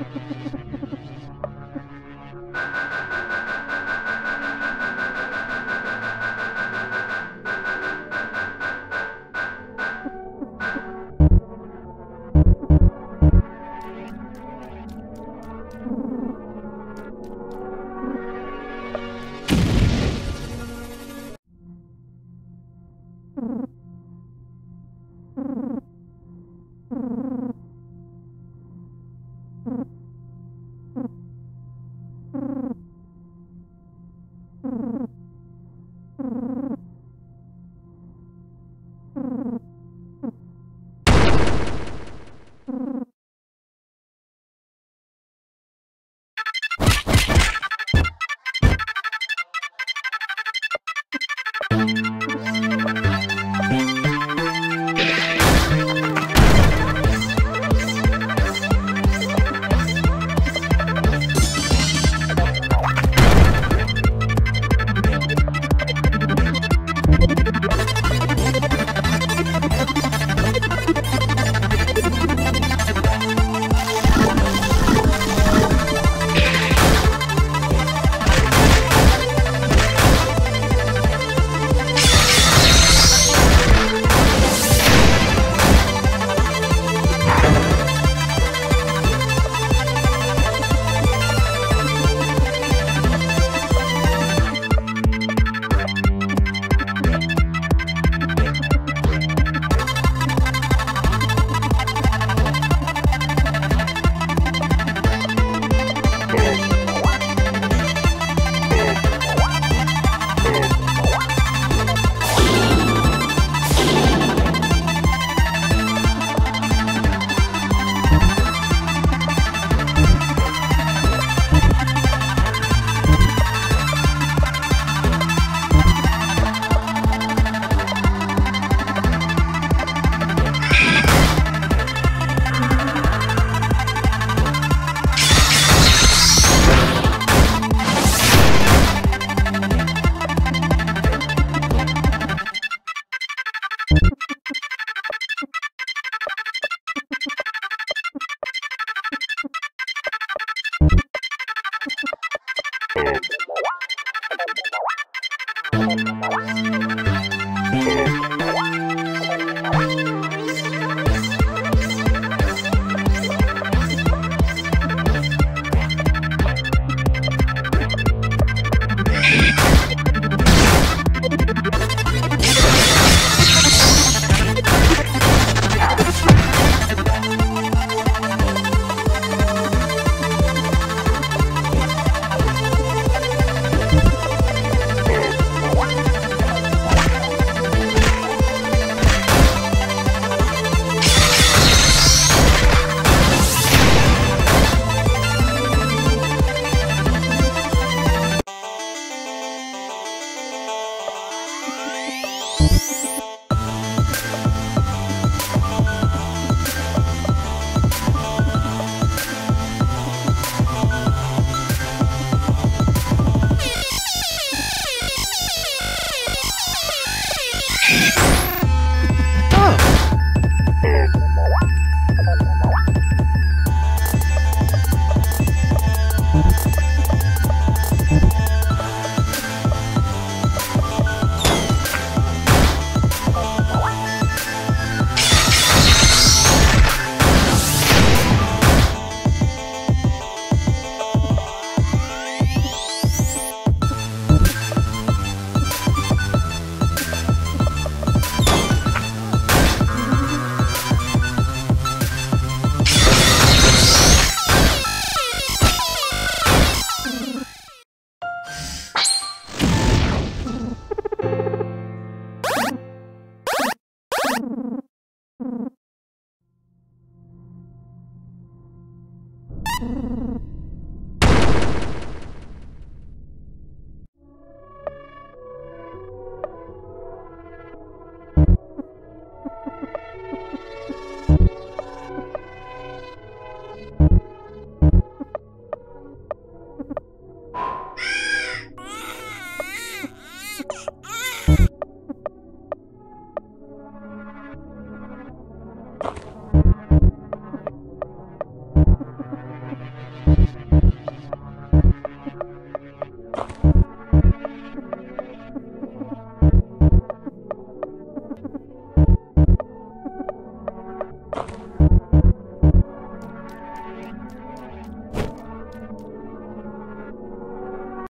Ha ha ha ha.